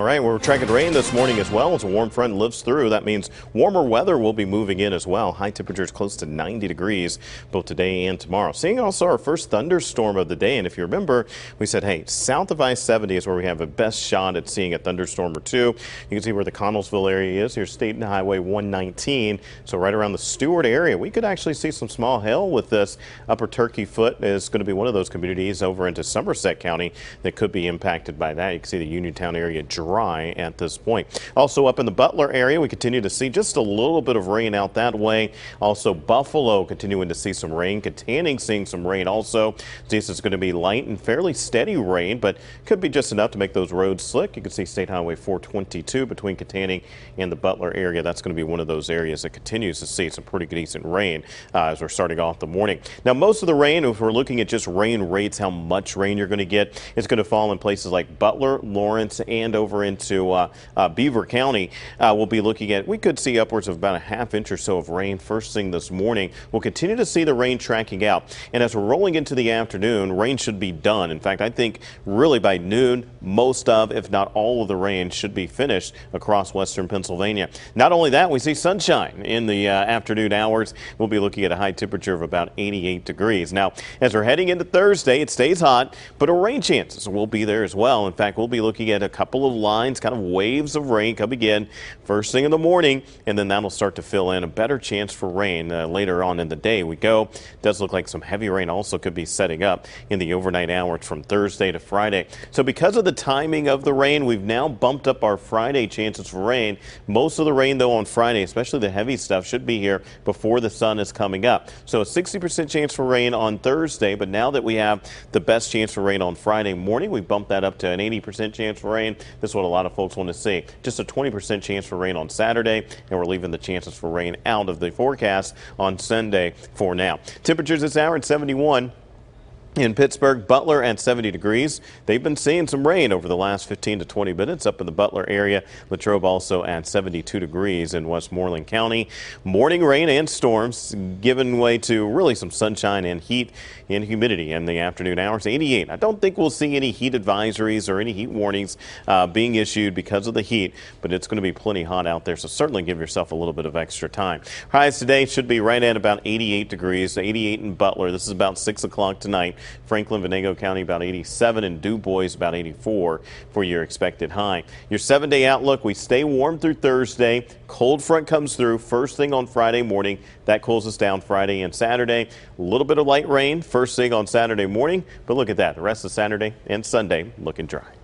All right, we're tracking rain this morning as well as a warm front lives through. That means warmer weather will be moving in as well. High temperatures close to 90 degrees both today and tomorrow. Seeing also our first thunderstorm of the day. And if you remember, we said, hey, south of I-70 is where we have the best shot at seeing a thunderstorm or two. You can see where the Connellsville area is. Here's State Highway 119. So right around the Stewart area, we could actually see some small hail with this. Upper Turkeyfoot is going to be one of those communities over into Somerset County that could be impacted by that. You can see the Uniontown area dry at this point. Also up in the Butler area, we continue to see just a little bit of rain out that way. Also Buffalo continuing to see some rain. Kittanning seeing some rain also. This is going to be light and fairly steady rain, but could be just enough to make those roads slick. You can see State Highway 422 between Kittanning and the Butler area. That's going to be one of those areas that continues to see some pretty decent rain uh, as we're starting off the morning. Now, most of the rain, if we're looking at just rain rates, how much rain you're going to get, it's going to fall in places like Butler, Lawrence, and over into uh, uh, Beaver County. Uh, we'll be looking at, we could see upwards of about a half inch or so of rain first thing this morning. We'll continue to see the rain tracking out. And as we're rolling into the afternoon, rain should be done. In fact, I think really by noon, most of, if not all of the rain should be finished across western Pennsylvania. Not only that, we see sunshine in the uh, afternoon hours. We'll be looking at a high temperature of about 88 degrees. Now, as we're heading into Thursday, it stays hot, but a rain chances will be there as well. In fact, we'll be looking at a couple of lines, kind of waves of rain coming in first thing in the morning, and then that'll start to fill in a better chance for rain uh, later on in the day. We go. Does look like some heavy rain also could be setting up in the overnight hours from Thursday to Friday. So because of the timing of the rain, we've now bumped up our Friday chances for rain. Most of the rain, though, on Friday, especially the heavy stuff, should be here before the sun is coming up. So a 60% chance for rain on Thursday, but now that we have the best chance for rain on Friday morning, we bumped that up to an 80% chance for rain. This what a lot of folks want to see. Just a 20% chance for rain on Saturday, and we're leaving the chances for rain out of the forecast on Sunday for now. Temperatures this hour at 71. In Pittsburgh, Butler at 70 degrees. They've been seeing some rain over the last 15 to 20 minutes up in the Butler area. Latrobe also at 72 degrees in Westmoreland County. Morning rain and storms giving way to really some sunshine and heat and humidity in the afternoon hours. 88. I don't think we'll see any heat advisories or any heat warnings uh, being issued because of the heat, but it's going to be plenty hot out there, so certainly give yourself a little bit of extra time. Highs today should be right at about 88 degrees, 88 in Butler. This is about 6 o'clock tonight. Franklin, Venango County about 87 and DuBois about 84 for your expected high. Your seven day outlook, we stay warm through Thursday. Cold front comes through first thing on Friday morning. That cools us down Friday and Saturday. A little bit of light rain first thing on Saturday morning, but look at that. The rest of Saturday and Sunday looking dry.